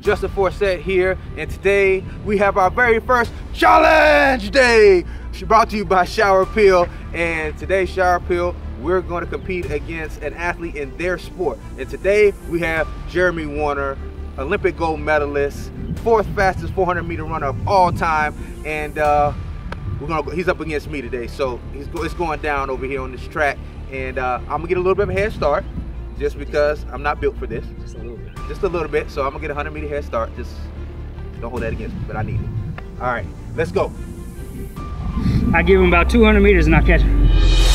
Justin Forsett here, and today we have our very first challenge day, brought to you by Shower Pill. And today, Shower Pill, we're going to compete against an athlete in their sport. And today we have Jeremy Wariner, Olympic gold medalist, fourth fastest 400 meter runner of all time, and uh, we're gonna. He's up against me today, so he's it's going down over here on this track, and uh, I'm gonna get a little bit of a head start, just because I'm not built for this. Just a little bit. Just a little bit. So I'm gonna get a 100 meter head start. Just don't hold that against me, but I need it. All right, let's go. I give him about 200 meters and I catch him.